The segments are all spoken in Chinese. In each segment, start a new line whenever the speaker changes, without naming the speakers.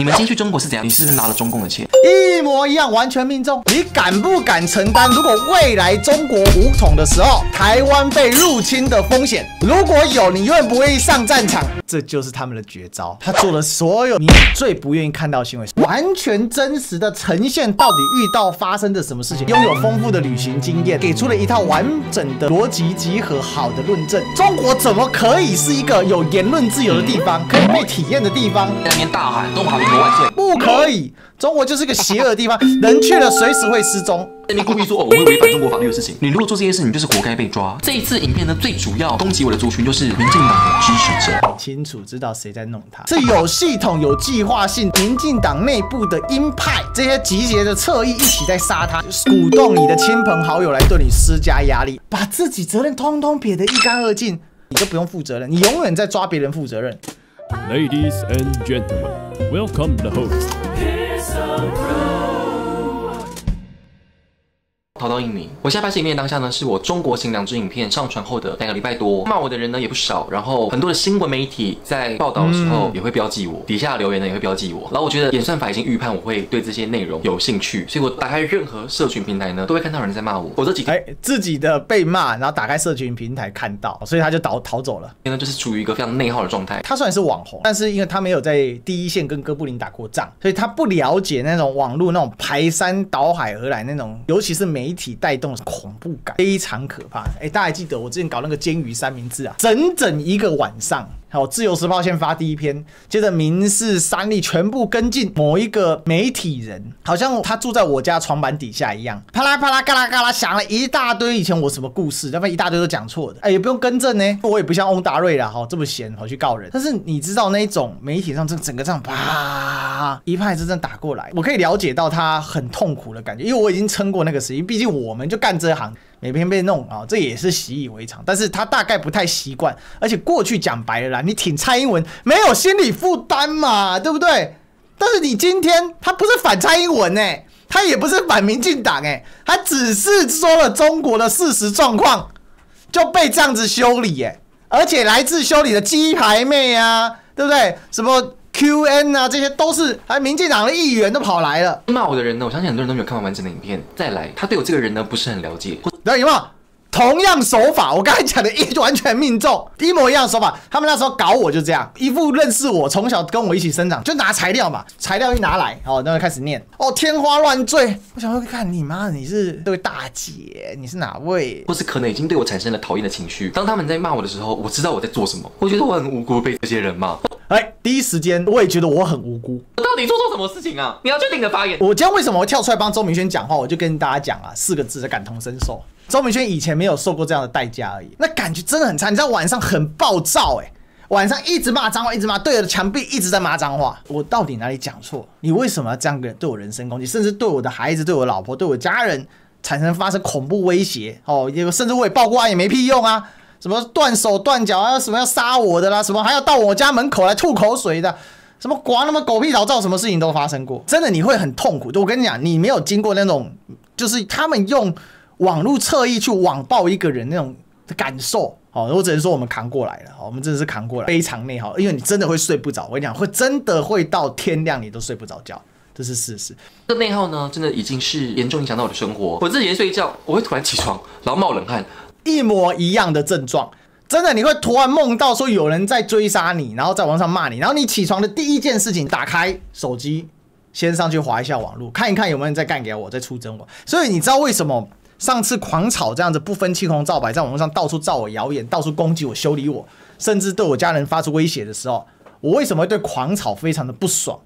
你们今天去中国是怎样？你是不是拿了中共的钱？
一模一样，完全命中。你敢不敢承担？如果未来中国武统的时候，台湾被入侵的风险，如果有，你愿不愿意上战场？这就是他们的绝招。他做了所有你最不愿意看到的行为，完全真实的呈现到底遇到发生的什么事情，拥有丰富的旅行经验，给出了一套完整的逻辑集合好的论证。中国怎么可以是一个有言论自由的地方，可以被体验的地方？
在那边大喊“中华
不可以，中国就是个邪恶的地方，人去了随时会失踪。”，
在那边故意说哦，我会违反中国法律的事情。你如果做这些事，你就是活该被抓。这一次影片呢，最主要攻击我的族群就是民进党的支持者。
很清楚知道谁在弄他，是有系统、有计划性，民进党内部的鹰派这些集结的侧翼一起在杀他，鼓动你的亲朋好友来对你施加压力，把自己责任通通撇得一干二净，你就不用负责任，你永远在抓别人负责任。
Ladies and gentlemen, welcome the host.
逃到印尼，我现在拍摄影片的当下呢，是我中国行两支影片上传后的两个礼拜多，骂我的人呢也不少，然后很多的新闻媒体在报道的时候也会标记我，底下留言呢也会标记我，然后我觉得演算法已经预判我会对这些内容有兴趣，所以我打开任何社群平台呢，都会看到有人在骂我。我这几天
哎，自己的被骂，然后打开社群平台看到，所以他就逃逃走了。
现在就是处于一个非常内耗的状态。
他虽然是网红，但是因为他没有在第一线跟哥布林打过仗，所以他不了解那种网络那种排山倒海而来那种，尤其是媒体带动的恐怖感，非常可怕。哎，大家还记得我之前搞那个煎鱼三明治啊，整整一个晚上。好，自由时报先发第一篇，接着民事、三立全部跟进某一个媒体人，好像他住在我家床板底下一样，啪啦啪啦嘎啦嘎啦想了一大堆以前我什么故事，要不然一大堆都讲错的，哎，也不用更正呢，我也不像翁达瑞啦，哈，这么闲跑去告人。但是你知道那一种媒体上这整个这样啪一派之争打过来，我可以了解到他很痛苦的感觉，因为我已经撑过那个时期，毕竟我们就干这行。每天被弄啊，这也是习以为常。但是他大概不太习惯，而且过去讲白了啦，你挺蔡英文没有心理负担嘛，对不对？但是你今天他不是反蔡英文哎、他也不是反民进党哎、他只是说了中国的事实状况，就被这样子修理哎、而且来自修理的鸡排妹啊，对不对？什么 QN 啊，这些都是还民进党的议员都跑来了。
骂我的人呢，我相信很多人都没有看完完整的影片。再来，他对我这个人呢不是很了解，或
然后有没有同样手法？我刚才讲的一完全命中，一模一样的手法。他们那时候搞我就这样，一副认识我，从小跟我一起生长，就拿材料嘛，材料一拿来，哦，那就开始念，哦，天花乱坠。我想说，看你妈，你是这位大姐，你是哪位？
或是可能已经对我产生了讨厌的情绪。当他们在骂我的时候，我知道我在做什么。我觉得我很无辜，被这些人骂。
哎，第一时间我也觉得我很无辜。
我到底做错什么事情啊？你要确定你的发言。
我今天为什么会跳出来帮周明轩讲话？我就跟大家讲啊，四个字的感同身受。周明轩以前没有受过这样的代价而已，那感觉真的很差。你知道晚上很暴躁哎、晚上一直骂脏话，一直骂，对着墙壁一直在骂脏话。我到底哪里讲错？你为什么要这样跟对我人身攻击，甚至对我的孩子、对我老婆、对我家人产生发生恐怖威胁？哦，也甚至我也报过案也没屁用啊！什么断手断脚啊，什么要杀我的啦，什么还要到我家门口来吐口水的。什么刮那么狗屁倒灶，什么事情都发生过，真的你会很痛苦。我跟你讲，你没有经过那种，就是他们用网络侧翼去网暴一个人那种感受。好，我只能说我们扛过来了，好我们真的是扛过来，非常内耗，因为你真的会睡不着。我跟你讲，会真的会到天亮你都睡不着觉，这是事实。
这内耗呢，真的已经是严重影响到我的生活。我自己在睡觉，我会突然起床，然后冒冷汗。
一模一样的症状。真的，你会突然梦到说有人在追杀你，然后在网上骂你，然后你起床的第一件事情，打开手机，先上去划一下网络，看一看有没有人在干给我，在出征我。所以你知道为什么上次狂草这样子不分青红皂白，在网络上到处造我谣言，到处攻击我、修理我，甚至对我家人发出威胁的时候，我为什么会对狂草非常的不爽？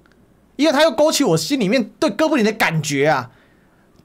因为他又勾起我心里面对哥布林的感觉啊，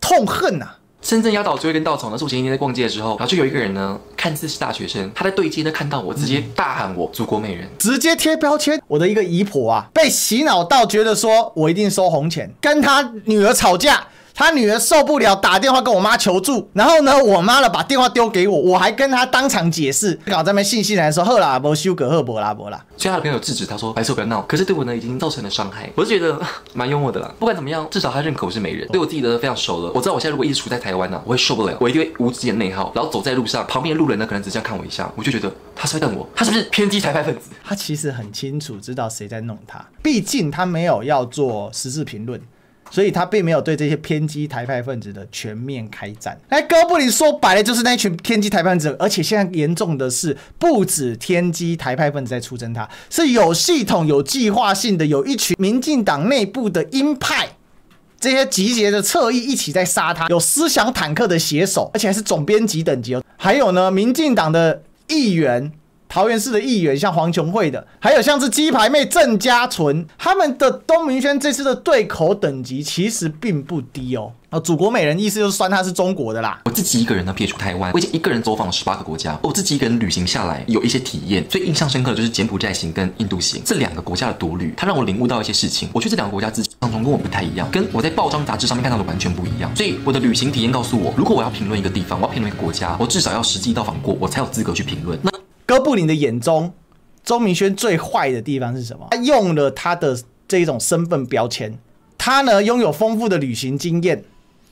痛恨啊。
真正压倒最后一根稻草呢，是我前几天在逛街的时候，然后就有一个人呢，看似是大学生，他在对街呢看到我，直接大喊我“祖国美人
直接贴标签。我的一个姨婆啊，被洗脑到觉得说我一定收红钱，跟她女儿吵架，他女儿受不了，打电话跟我妈求助，然后呢，我妈呢把电话丢给我，我还跟他当场解释，搞这边信息来说，赫拉，不修格赫伯拉伯啦。
所以他的朋友制止他说：“白色不要闹。”可是对我呢，已经造成了伤害。我是觉得蛮幽默的啦。不管怎么样，至少他认可我是美人，对我自己的非常熟了。我知道我现在如果一直处在台湾呢、我会受不了，我一定会无止境的内耗，然后走在路上，旁边的路人呢可能只这样看我一下，我就觉得他是在瞪我，他是不是偏激裁判分子？
他其实很清楚知道谁在弄他，毕竟他没有要做实质评论。所以他并没有对这些偏激台派分子的全面开战。哎，哥布林说白了就是那群偏激台派分子，而且现在严重的是，不止偏激台派分子在出征他，是有系统、有计划性的，有一群民进党内部的鹰派，这些集结的侧翼一起在杀他，有思想坦克的写手，而且还是总编辑等级哦。还有呢，民进党的议员。桃园市的议员像黄琼慧的，还有像是鸡排妹郑家纯，他们的东明轩这次的对口等级其实并不低哦。啊，祖国美人意思就是算他是中国的啦。
我自己一个人呢撇除台湾，我已经一个人走访了十八个国家。我自己一个人旅行下来，有一些体验，最印象深刻的就是柬埔寨行跟印度行这两个国家的独旅，它让我领悟到一些事情。我去这两个国家自己当中跟我不太一样，跟我在报章杂志上面看到的完全不一样。所以我的旅行体验告诉我，如果我要评论一个地方，我要评论一个国家，我至少要实际到访过，我才有资格去评论。那
哥布林的眼中，周明轩最坏的地方是什么？他用了他的这一种身份标签，他呢拥有丰富的旅行经验，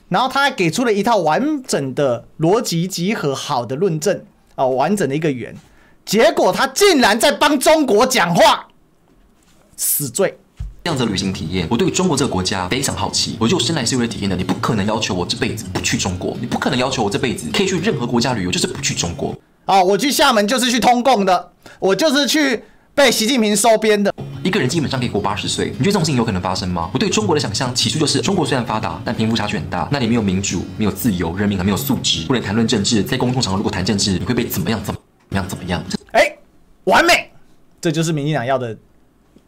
然后他还给出了一套完整的逻辑集合好的论证啊，完整的一个圆。结果他竟然在帮中国讲话，死罪。
这样子的旅行体验，我对中国这个国家非常好奇。我就生来是为了体验的，你不可能要求我这辈子不去中国，你不可能要求我这辈子可以去任何国家旅游，就是不去中国。
啊，我去厦门就是去通共的，我就是去被习近平收编的。
一个人基本上可以活八十岁，你觉得这种事情有可能发生吗？我对中国的想象起初就是中国虽然发达，但贫富差距很大，那里没有民主，没有自由，人民还没有素质，不能谈论政治，在公众场合如果谈政治，你会被怎么样？怎么样？怎么样？
哎，完美，这就是民进党要的。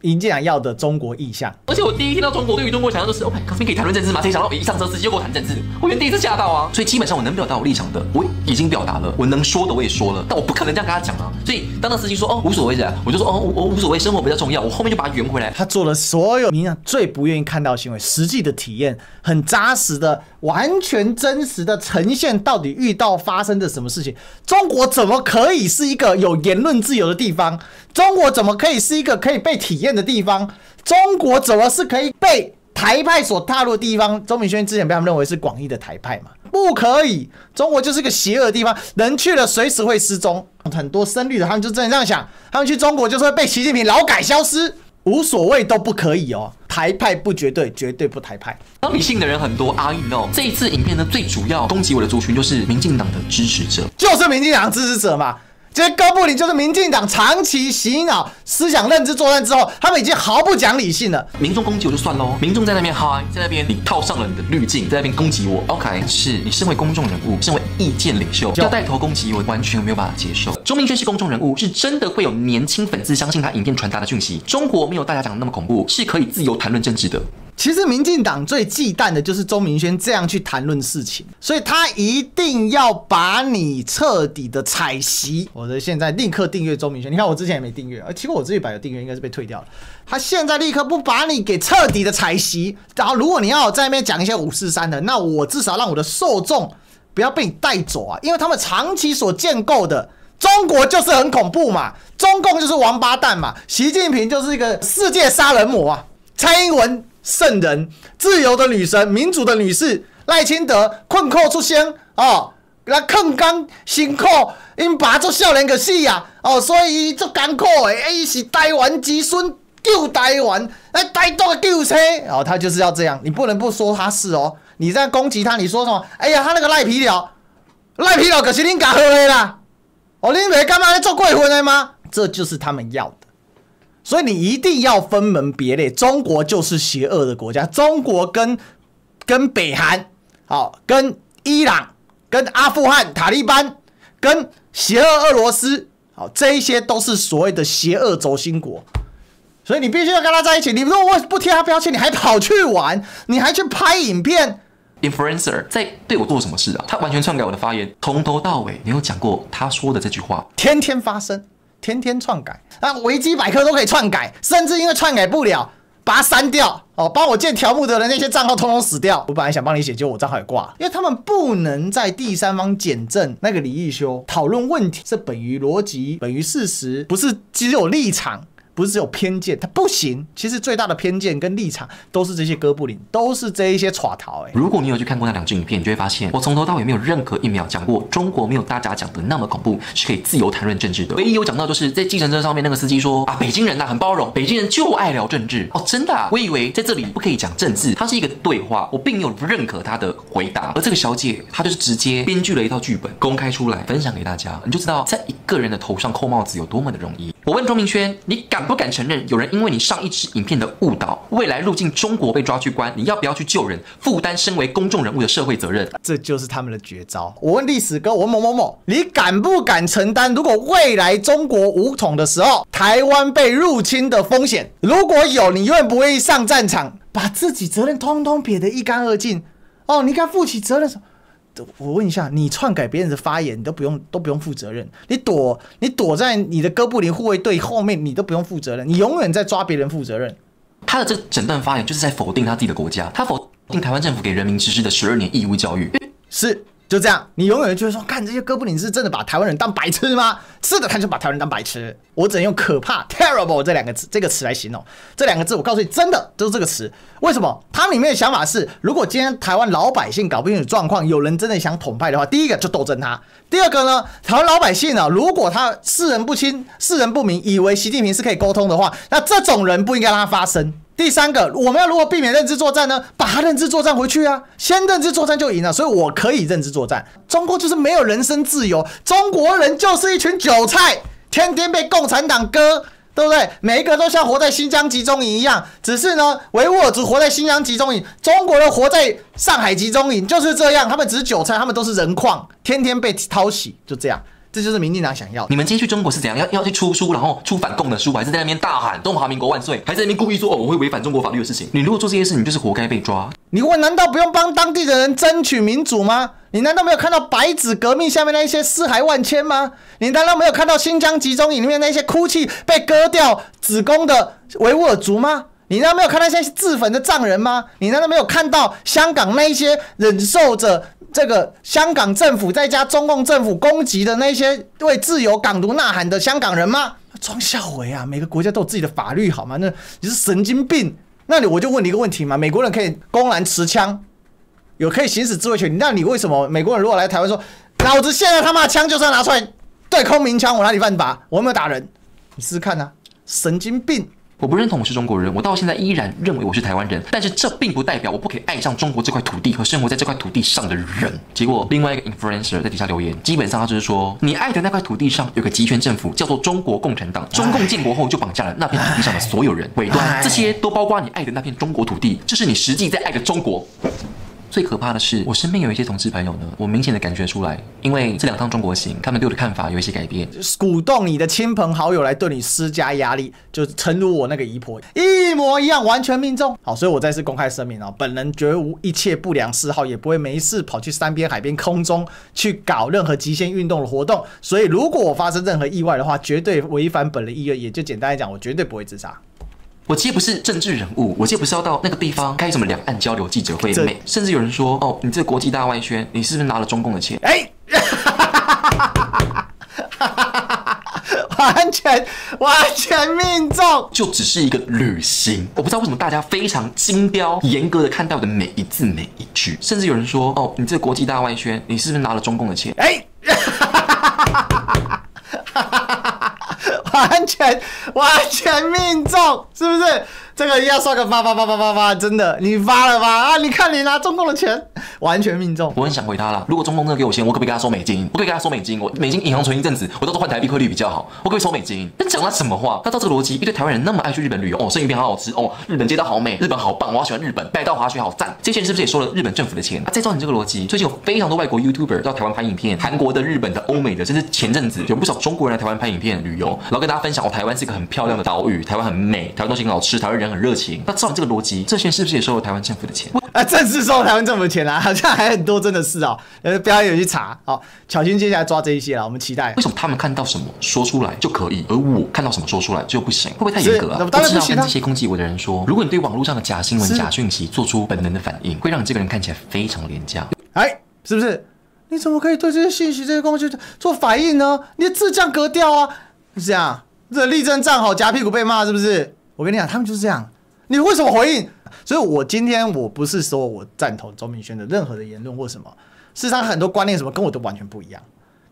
民进党要的中国意向，
而且我第一听到中国对于中国想象就是，OK，可是可以谈论政治吗？谁想到我一上车司机就跟我谈政治？我原第一次吓到啊！所以基本上我能表达我立场的，我已经表达了；我能说的我也说了，但我不可能这样跟他讲啊！所以当那司机说哦无所谓的，我就说哦我无所谓，生活比较重要，我后面就把他圆回来。
他做了所有民进党最不愿意看到的行为，实际的体验很扎实的、完全真实的呈现，到底遇到发生的什么事情？中国怎么可以是一个有言论自由的地方？中国怎么可以是一个可以被体验的地方？中国怎么是可以被台派所踏入的地方？周明轩之前被他们认为是广义的台派嘛？不可以，中国就是个邪恶的地方，人去了随时会失踪。很多深绿的他们就真的这样想，他们去中国就是会被习近平劳改消失，无所谓都不可以哦。台派不绝对，绝对不台派。
理性的人很多，I know。这一次影片呢，最主要攻击我的族群就是民进党的支持者，
就是民进党支持者嘛。这些哥布林就是民进党长期洗脑思想认知作战之后，他们已经毫不讲理性了。
民众攻击我就算喽，民众在那边嗨，在那边你套上了你的滤镜，在那边攻击我。OK，是你身为公众人物，身为意见领袖，要带头攻击我，完全没有办法接受。钟明轩是公众人物，是真的会有年轻粉丝相信他影片传达的讯息。中国没有大家讲的那么恐怖，是可以自由谈论政治的。
其实民进党最忌惮的就是周明轩这样去谈论事情，所以他一定要把你彻底的踩袭。我的现在立刻订阅周明轩，你看我之前也没订阅，而其实我这一百的订阅应该是被退掉了。他现在立刻不把你给彻底的踩袭，然后如果你要在那边讲一些五四三的，那我至少让我的受众不要被你带走啊，因为他们长期所建构的中国就是很恐怖嘛，中共就是王八蛋嘛，习近平就是一个世界杀人魔啊，蔡英文。圣人、自由的女神、民主的女士赖清德困苦出声哦，那困刚辛苦，因爸做少年个死呀哦，所以伊足艰苦的，伊是台湾之孙救台湾，来台独的救车哦，他就是要这样，你不能不说他是哦，你在攻击他，你说什么？哎呀，他那个赖皮鸟，赖皮鸟可是恁家好的啦，哦，恁袂干嘛在做过分的吗？这就是他们要的。所以你一定要分门别类，中国就是邪恶的国家。中国跟跟北韩，好，跟伊朗、跟阿富汗塔利班、跟邪恶俄罗斯，好，这一些都是所谓的邪恶轴心国。所以你必须要跟他在一起。你如果不贴他标签，你还跑去玩，你还去拍影片
，influencer 在对我做什么事啊？他完全篡改我的发言，从头到尾没有讲过他说的这句话，
天天发生。天天篡改，啊维基百科都可以篡改，甚至因为篡改不了，把它删掉哦，帮我建条目的人那些账号通通死掉。我本来想帮你写，结果我账号也挂，因为他们不能在第三方检证那个李义修讨论问题是本于逻辑、本于事实，不是只有立场。不是只有偏见，他不行。其实最大的偏见跟立场都是这些哥布林，都是这一些耍逃。哎，
如果你有去看过那两支影片，你就会发现，我从头到尾没有任何一秒讲过中国没有大家讲的那么恐怖，是可以自由谈论政治的。唯一有讲到就是在计程车上面那个司机说啊，北京人呐很包容，北京人就爱聊政治。哦，真的？啊？我以为在这里不可以讲政治，它是一个对话，我并没有认可他的回答。而这个小姐她就是直接编剧了一套剧本公开出来分享给大家，你就知道在一个人的头上扣帽子有多么的容易。我问钟明轩，你敢不敢承认有人因为你上一支影片的误导，未来入境中国被抓去关，你要不要去救人，负担身为公众人物的社会责任？
这就是他们的绝招。我问历史哥，我问某某某，你敢不敢承担？如果未来中国武统的时候，台湾被入侵的风险，如果有，你愿不愿意上战场，把自己责任通通撇得一干二净？哦，你敢负起责任？我问一下，你篡改别人的发言，你都不用都不用负责任。你躲你躲在你的哥布林护卫队后面，你都不用负责任。你永远在抓别人负责任。
他的这整段发言就是在否定他自己的国家，他否定台湾政府给人民实施的十二年义务教育。
是。就这样，你永远就会说，看这些哥布林是真的把台湾人当白痴吗？是的，他就把台湾人当白痴。我只能用可怕 （terrible） 这两个字，这个词来形容。这两个字，我告诉你，真的就是这个词。为什么？他里面的想法是，如果今天台湾老百姓搞不清楚状况，有人真的想统派的话，第一个就斗争他；第二个呢，台湾老百姓呢，如果他世人不清、世人不明，以为习近平是可以沟通的话，那这种人不应该让他发声。第三个，我们要如何避免认知作战呢？把它认知作战回去啊！先认知作战就赢了，所以我可以认知作战。中国就是没有人身自由，中国人就是一群韭菜，天天被共产党割，对不对？每一个都像活在新疆集中营一样，只是呢，维吾尔族活在新疆集中营，中国人活在上海集中营，就是这样。他们只是韭菜，他们都是人矿，天天被掏洗，就这样。这就是民进党想要。
你们今天去中国是怎样？要要去出书，然后出反共的书，还是在那边大喊中华民国万岁？还在那边故意说哦，我会违反中国法律的事情？你如果做这些事，你就是活该被抓。
你问难道不用帮当地的人争取民主吗？你难道没有看到白纸革命下面那些尸骸万千吗？你难道没有看到新疆集中营里面那些哭泣被割掉子宫的维吾尔族吗？你难道没有看到那些自焚的藏人吗？你难道没有看到香港那一些忍受着？这个香港政府再加中共政府攻击的那些为自由港独呐喊的香港人吗？装孝伟啊！每个国家都有自己的法律，好吗？那你是神经病？那你我就问你一个问题嘛：美国人可以公然持枪，有可以行使自卫权，那你为什么美国人如果来台湾说，老子现在他妈枪就是要拿出来对空鸣枪，我哪里犯法？我有没有打人？你试试看啊！神经病！
我不认同我是中国人，我到现在依然认为我是台湾人，但是这并不代表我不可以爱上中国这块土地和生活在这块土地上的人。结果另外一个 influencer 在底下留言，基本上他就是说，你爱的那块土地上有个集权政府，叫做中国共产党，中共建国后就绑架了那片土地上的所有人，尾端这些都包括你爱的那片中国土地，这是你实际在爱的中国。最可怕的是，我身边有一些同志朋友呢，我明显的感觉出来，因为这两趟中国行，他们对我的看法有一些改变，
鼓动你的亲朋好友来对你施加压力，就诚如我那个姨婆一模一样，完全命中。好，所以我再次公开声明啊，本人绝无一切不良嗜好，也不会没事跑去山边、海边、空中去搞任何极限运动的活动。所以，如果我发生任何意外的话，绝对违反本人意愿，也就简单来讲，我绝对不会自杀。
我今天不是政治人物，我今天不是要到那个地方开什么两岸交流记者会，甚至有人说，哦，你这国际大外宣，你是不是拿了中共的钱？哎，
完全完全命中，
就只是一个旅行。我不知道为什么大家非常精雕严格的看待我的每一字每一句，甚至有人说，哦，你这国际大外宣，你是不是拿了中共的钱？哎。
完全完全命中，是不是？这个要刷个发发发发发发，真的，你发了吧？啊，你看你拿中共的钱，完全命中。
我很想回他了。如果中共真的给我钱，我可不可以跟他收美金？我可以跟他收美金，我美金银行存一阵子，我到时候换台币汇率比较好。我可以收美金。那讲了什么话？他照这个逻辑，一堆台湾人那么爱去日本旅游哦，生鱼片好好吃哦，日本街道好美，日本好棒，我好喜欢日本，北道滑雪好赞。这些人是不是也收了日本政府的钱？再照你这个逻辑，最近有非常多外国 YouTuber 到台湾拍影片，韩国的、日本的、欧美的，甚至前阵子有不少中国人来台湾拍影片旅游，然后跟大家分享哦，台湾是一个很漂亮的岛屿，台湾很美，台湾东西很好吃，台湾人。很热情。那照你这个逻辑，这些是不是也收了台湾政府的钱？
啊，正是收台湾政府的钱啊，好像还很多，真的是哦。呃，不要有去查，好，巧心接下来抓这一些了，我们期待
为。什么他们看到什么说出来就可以，而我看到什么说出来就不行？会不会太严格啊？
是当然不
跟这些攻击我的人说，如果你对网络上的假新闻、假讯息做出本能的反应，会让你这个人看起来非常廉价。
哎，是不是？你怎么可以对这些信息、这些工具做反应呢？你的字降格调啊，是这样。这立正站好，夹屁股被骂，是不是？我跟你讲，他们就是这样。你为什么回应？所以我今天我不是说我赞同周明轩的任何的言论或什么，事实上很多观念什么跟我都完全不一样。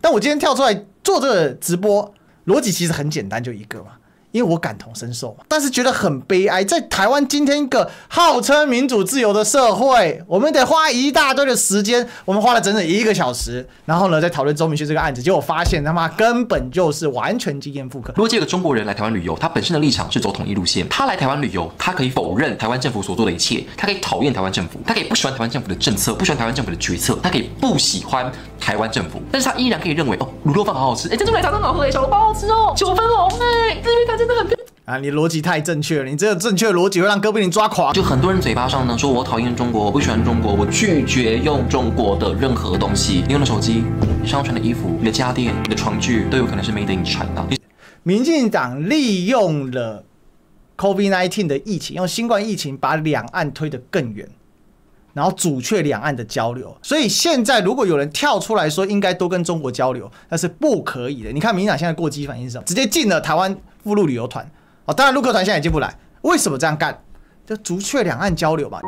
但我今天跳出来做这个直播，逻辑其实很简单，就一个嘛。因为我感同身受嘛，但是觉得很悲哀，在台湾今天一个号称民主自由的社会，我们得花一大堆的时间，我们花了整整一个小时，然后呢，在讨论周明轩这个案子，结果发现他妈根本就是完全经验复刻
如。果这个中国人来台湾旅游，他本身的立场是走统一路线，他来台湾旅游，他可以否认台湾政府所做的一切，他可以讨厌台湾政府，他可以不喜欢台湾政府的政策，不喜欢台湾政府的决策，他可以不喜欢台湾政府，但是他依然可以认为哦，卤肉饭好好吃，哎，珍珠奶茶真好喝，哎，小笼包好吃哦，九分红，哎，这边它真的很。
啊，你逻辑太正确了，你这个正确的逻辑会让哥布林抓狂。
就很多人嘴巴上呢说我讨厌中国，我不喜欢中国，我拒绝用中国的任何东西。你用的手机、你上穿的衣服、你的家电、你的床具都有可能是 made in China。
民进党利用了 COVID-19 的疫情，用新冠疫情把两岸推得更远，然后阻却两岸的交流。所以现在如果有人跳出来说应该多跟中国交流，那是不可以的。你看民进党现在过激反应是什么？直接进了台湾附录旅游团。啊，当然陆客团现在也进不来。为什么这样干？就阻却两岸交流嘛。